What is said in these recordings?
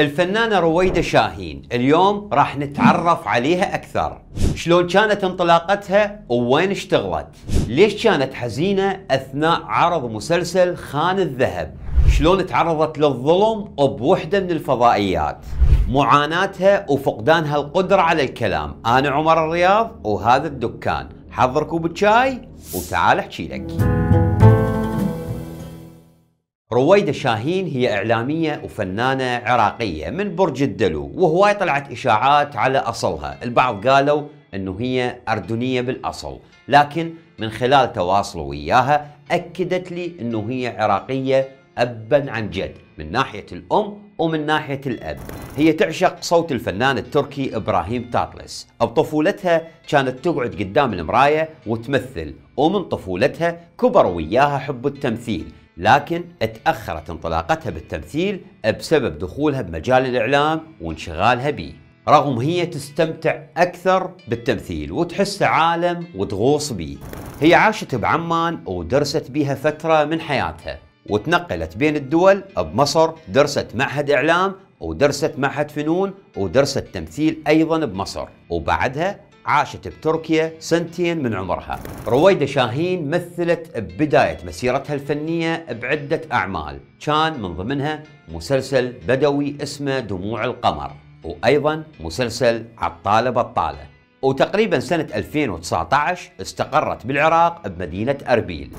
الفنانة رويدة شاهين اليوم راح نتعرف عليها أكثر. شلون كانت انطلاقتها ووين اشتغلت؟ ليش كانت حزينة أثناء عرض مسلسل خان الذهب؟ شلون تعرضت للظلم بوحدة من الفضائيات؟ معاناتها وفقدانها القدرة على الكلام. أنا عمر الرياض وهذا الدكان. حضر كوب الشاي وتعال أحكي لك. رويدة شاهين هي إعلامية وفنانة عراقية من برج الدلو وهواي طلعت إشاعات على أصلها. البعض قالوا أنه هي أردنية بالأصل لكن من خلال تواصله وياها أكدت لي أنه هي عراقية أبا عن جد من ناحية الأم ومن ناحية الأب. هي تعشق صوت الفنان التركي إبراهيم تاطلس بطفولتها كانت تقعد قدام المراية وتمثل ومن طفولتها كبر وياها حب التمثيل. لكن تأخرت انطلاقتها بالتمثيل بسبب دخولها بمجال الإعلام وانشغالها به رغم هي تستمتع أكثر بالتمثيل وتحس عالم وتغوص به هي عاشت بعمان ودرست بها فترة من حياتها وتنقلت بين الدول بمصر درست معهد إعلام ودرست معهد فنون ودرست تمثيل أيضا بمصر وبعدها عاشت بتركيا سنتين من عمرها. رويدة شاهين مثلت ببداية مسيرتها الفنية بعدة أعمال. كان من ضمنها مسلسل بدوي اسمه دموع القمر وأيضا مسلسل عطالة بطالة. وتقريبا سنة 2019 استقرت بالعراق بمدينة أربيل.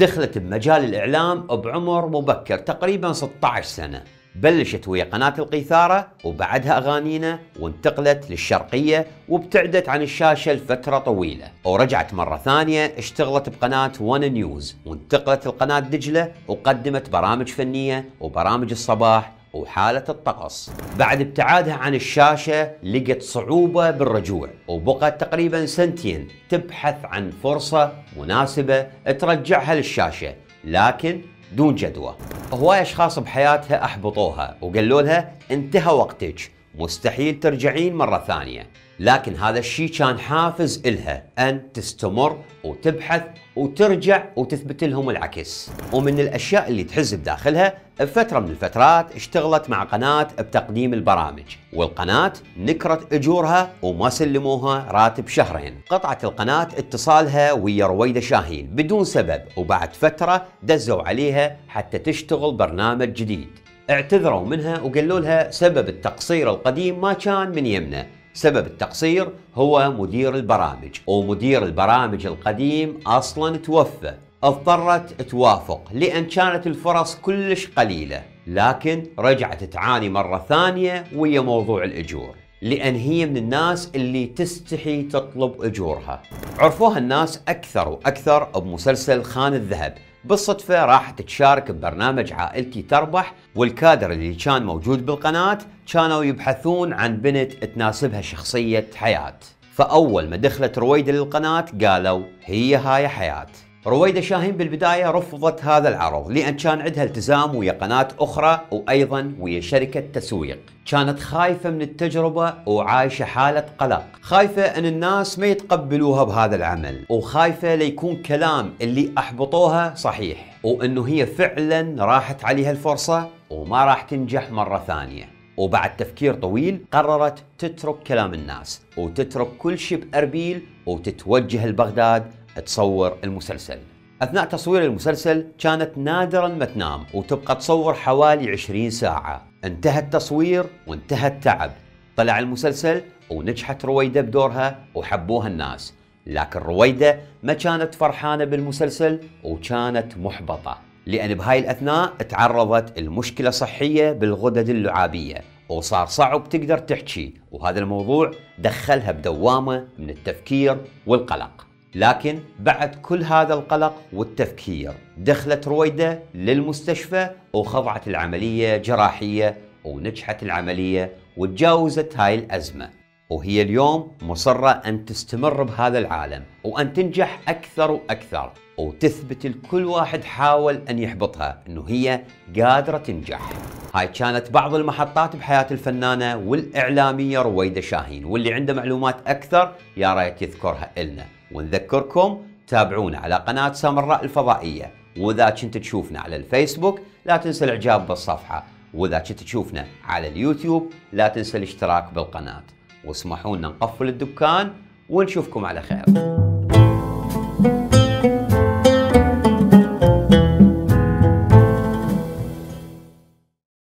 دخلت بمجال الإعلام بعمر مبكر تقريبا 16 سنة. بلشت ويا قناة القيثارة وبعدها أغانينا وانتقلت للشرقية وابتعدت عن الشاشة لفترة طويلة. ورجعت مرة ثانية اشتغلت بقناة ون نيوز وانتقلت لقناة دجلة وقدمت برامج فنية وبرامج الصباح وحالة الطقس. بعد ابتعادها عن الشاشة لقت صعوبة بالرجوع وبقت تقريبا سنتين تبحث عن فرصة مناسبة ترجعها للشاشة لكن دون جدوى. هواي أشخاص بحياتها أحبطوها وقالوا لها انتهى وقتك. مستحيل ترجعين مرة ثانية. لكن هذا الشيء كان حافز إلها. أن تستمر وتبحث وترجع وتثبت لهم العكس. ومن الأشياء اللي تحز بداخلها بفترة من الفترات اشتغلت مع قناة بتقديم البرامج. والقناة نكرت أجورها وما سلموها راتب شهرين. قطعت القناة اتصالها ويا رويدة شاهين بدون سبب. وبعد فترة دزوا عليها حتى تشتغل برنامج جديد. اعتذروا منها وقالوا لها سبب التقصير القديم ما كان من يمنا سبب التقصير هو مدير البرامج ومدير البرامج القديم أصلا توفى. اضطرت توافق لأن كانت الفرص كلش قليلة لكن رجعت تعاني مرة ثانية ويا موضوع الإجور لأن هي من الناس اللي تستحي تطلب إجورها. عرفوها الناس أكثر وأكثر بمسلسل خان الذهب. بالصدفة راحت تشارك ببرنامج عائلتي تربح والكادر اللي كان موجود بالقناة كانوا يبحثون عن بنت تناسبها شخصية حياة. فأول ما دخلت رويدة للقناة قالوا هي هاي حياة. رويدة شاهين بالبداية رفضت هذا العرض لأن كان عندها التزام ويا قناة أخرى وأيضا ويا شركة تسويق. كانت خايفة من التجربة وعايشة حالة قلق. خايفة أن الناس ما يتقبلوها بهذا العمل وخايفة ليكون كلام اللي أحبطوها صحيح وأنه هي فعلا راحت عليها الفرصة وما راح تنجح مرة ثانية. وبعد تفكير طويل قررت تترك كلام الناس وتترك كل شيء بأربيل وتتوجه لبغداد تصور المسلسل. أثناء تصوير المسلسل كانت نادرا ما تنام وتبقى تصور حوالي 20 ساعة. انتهى التصوير وانتهى التعب. طلع المسلسل ونجحت رويدة بدورها وحبوها الناس. لكن رويدة ما كانت فرحانة بالمسلسل وكانت محبطة. لأن بهاي الأثناء تعرضت المشكلة صحية بالغدد اللعابية. وصار صعب تقدر تحكي. وهذا الموضوع دخلها بدوامة من التفكير والقلق. لكن بعد كل هذا القلق والتفكير دخلت رويدة للمستشفى وخضعت العملية جراحية ونجحت العملية وتجاوزت هاي الأزمة. وهي اليوم مصرة أن تستمر بهذا العالم وأن تنجح أكثر وأكثر وتثبت لكل واحد حاول أن يحبطها أنه هي قادرة تنجح. هاي كانت بعض المحطات بحياة الفنانة والإعلامية رويدة شاهين واللي عنده معلومات أكثر يا ريت يذكرها إلنا. ونذكركم تابعونا على قناة سامراء الفضائية. وإذا كنت تشوفنا على الفيسبوك لا تنسى الإعجاب بالصفحة. وإذا كنت تشوفنا على اليوتيوب لا تنسى الاشتراك بالقناة. واسمحوا لنا نقفل الدكان ونشوفكم على خير.